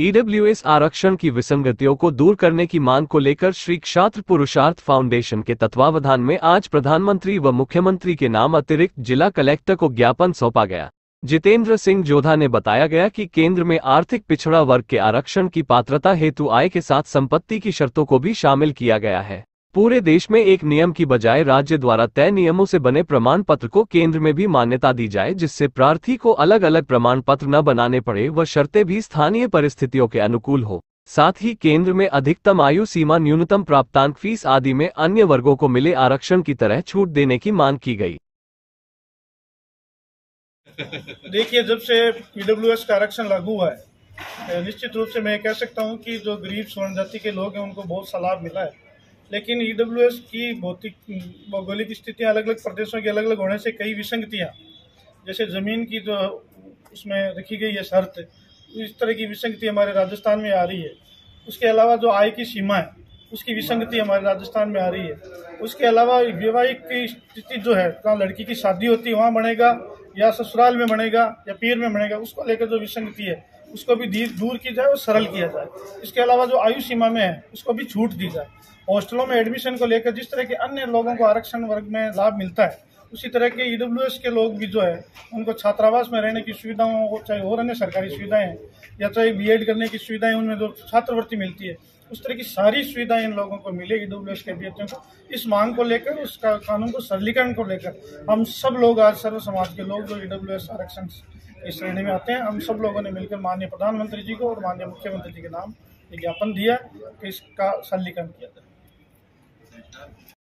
EWS आरक्षण की विसंगतियों को दूर करने की मांग को लेकर श्री क्षात्र पुरुषार्थ फाउंडेशन के तत्वावधान में आज प्रधानमंत्री व मुख्यमंत्री के नाम अतिरिक्त जिला कलेक्टर को ज्ञापन सौंपा गया। जितेंद्र सिंह जोधा ने बताया गया कि केंद्र में आर्थिक पिछड़ा वर्ग के आरक्षण की पात्रता हेतु आय के साथ संपत्ति की शर्तों को भी शामिल किया गया है। पूरे देश में एक नियम की बजाय राज्य द्वारा तय नियमों से बने प्रमाण पत्र को केंद्र में भी मान्यता दी जाए, जिससे प्रार्थी को अलग अलग प्रमाण पत्र न बनाने पड़े व शर्तें भी स्थानीय परिस्थितियों के अनुकूल हो। साथ ही केंद्र में अधिकतम आयु सीमा, न्यूनतम प्राप्तांक फ़ीस आदि में अन्य वर्गों को मिले आरक्षण की तरह छूट देने की मांग की गई। देखिए, जब से ईडब्ल्यूएस का आरक्षण लागू हुआ है, निश्चित रूप से मैं कह सकता हूँ कि जो गरीब, स्वर्ण जाति के लोग हैं, उनको बहुत सा लाभ मिला है। लेकिन ईडब्ल्यूएस e की भौतिक, भौगोलिक स्थितियाँ अलग अलग प्रदेशों की अलग अलग होने से कई विसंगतियाँ, जैसे ज़मीन की जो उसमें रखी गई है शर्त, इस तरह की विसंगति हमारे राजस्थान में आ रही है। उसके अलावा जो आय की सीमा है उसकी विसंगति हमारे राजस्थान में आ रही है। उसके अलावा वैवाहिक की स्थिति जो है, जहाँ लड़की की शादी होती है, वहाँ बनेगा, या ससुराल में बनेगा, या पीर में बनेगा, उसको लेकर जो विसंगति है, उसको भी दूर की जाए और सरल किया जाए। इसके अलावा जो आयु सीमा में है, उसको भी छूट दी जाए। हॉस्टलों में एडमिशन को लेकर जिस तरह के अन्य लोगों को आरक्षण वर्ग में लाभ मिलता है, उसी तरह के ईडब्ल्यूएस के लोग भी जो है, उनको छात्रावास में रहने की सुविधाओं चाहे और अन्य सरकारी सुविधाएँ या चाहे बीएड करने की सुविधाएँ, उनमें जो छात्रवृत्ति मिलती है उस तरह की सारी सुविधाएँ इन लोगों को मिले ईडब्ल्यूएस के अभ्यर्थियों को। इस मांग को लेकर, उस कानून को सरलीकरण को लेकर, हम सब लोग आज सर्व समाज के लोग जो ईडब्ल्यूएस आरक्षण इस श्रेणी में आते हैं, हम सब लोगों ने मिलकर माननीय प्रधानमंत्री जी को और माननीय मुख्यमंत्री जी के नाम ज्ञापन दिया कि इसका सरलीकरण किया जाए।